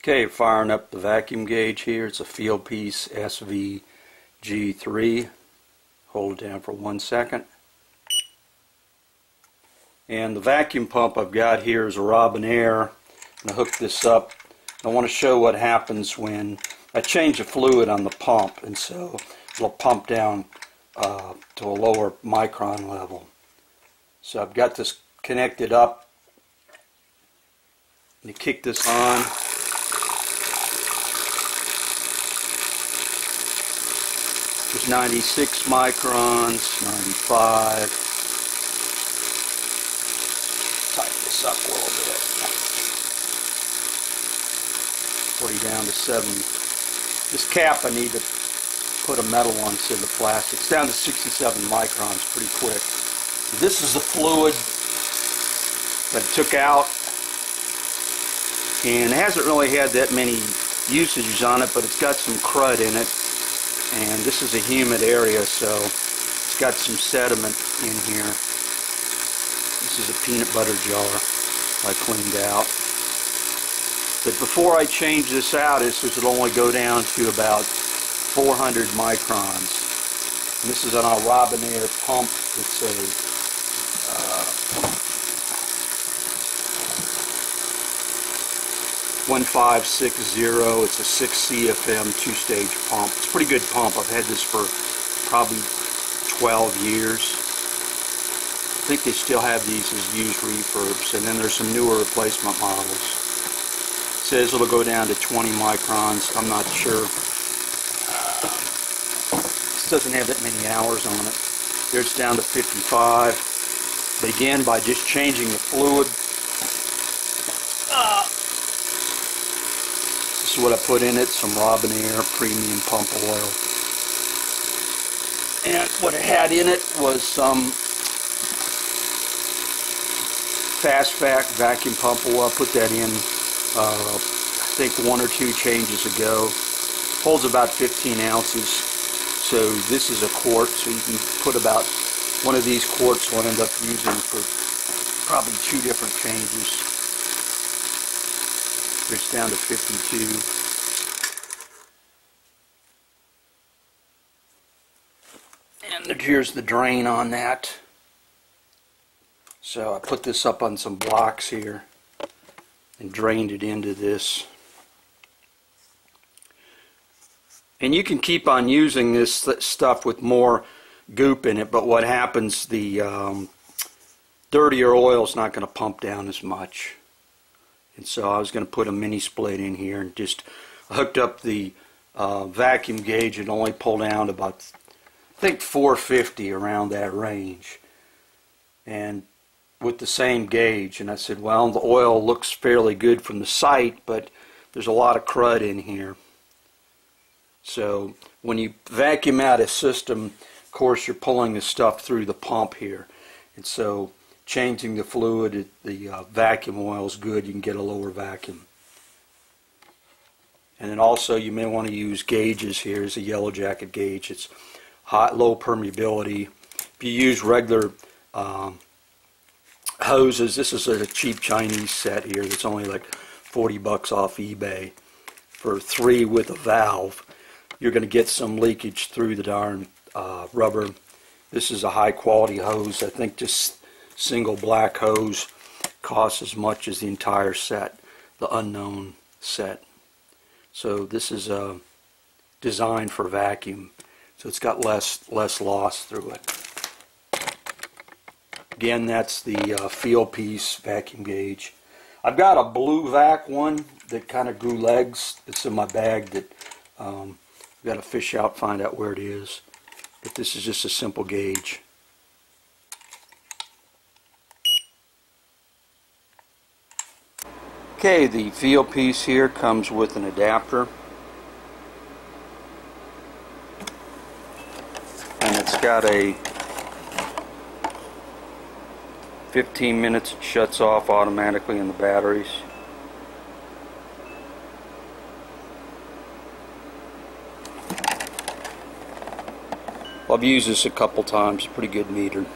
Okay, firing up the vacuum gauge here. It's a Fieldpiece SVG3. Hold it down for one second. And the vacuum pump I've got here is a Robinair. I'm going to hook this up. I want to show what happens when I change the fluid on the pump. And so it'll pump down uh, to a lower micron level. So I've got this connected up. You kick this on. There's 96 microns, 95. Tighten this up a little bit. 40 down to 70. This cap I need to put a metal on instead of the plastic. It's down to 67 microns pretty quick. This is the fluid that I took out and it hasn't really had that many usages on it but it's got some crud in it and this is a humid area so it's got some sediment in here. This is a peanut butter jar I cleaned out. But before I change this out it says it'll only go down to about 400 microns. And this is our Robinair pump. It's a uh, 1560. It's a 6 CFM two-stage pump. It's a pretty good pump. I've had this for probably 12 years. I think they still have these as used refurbs. And then there's some newer replacement models. It says it'll go down to 20 microns. I'm not sure. This doesn't have that many hours on it. Here it's down to 55. But again, by just changing the fluid, is what I put in it, some Robinair premium pump oil. And what it had in it was some Fast Vac vacuum pump oil. I put that in, uh, I think one or two changes ago. Holds about 15 ounces. So this is a quart, so you can put about one of these quarts we'll end up using for probably two different changes. It's down to 52. And here's the drain on that. So I put this up on some blocks here and drained it into this. And you can keep on using this stuff with more goop in it, but what happens, the um, dirtier oil is not going to pump down as much. And so I was going to put a mini split in here and just hooked up the uh, vacuum gauge and only pulled down about, I think 450 around that range. And with the same gauge. And I said, well, the oil looks fairly good from the sight, but there's a lot of crud in here. So when you vacuum out a system, of course, you're pulling the stuff through the pump here. And so changing the fluid, the uh, vacuum oil is good. You can get a lower vacuum. And then also you may want to use gauges here. Is a yellow jacket gauge. It's hot, low permeability. If you use regular um, hoses, this is a cheap Chinese set here that's only like 40 bucks off eBay for three with a valve. You're going to get some leakage through the darn uh, rubber. This is a high quality hose. I think just single black hose costs as much as the entire set, the unknown set. So this is a uh, designed for vacuum, so it's got less less loss through it. Again, that's the uh, Fieldpiece vacuum gauge. I've got a BluVac one that kind of grew legs. It's in my bag that um, I've got to fish out, find out where it is. But this is just a simple gauge. Okay, the Fieldpiece here comes with an adapter. And it's got a 15 minutes it shuts off automatically in the batteries. I've used this a couple times, pretty good meter.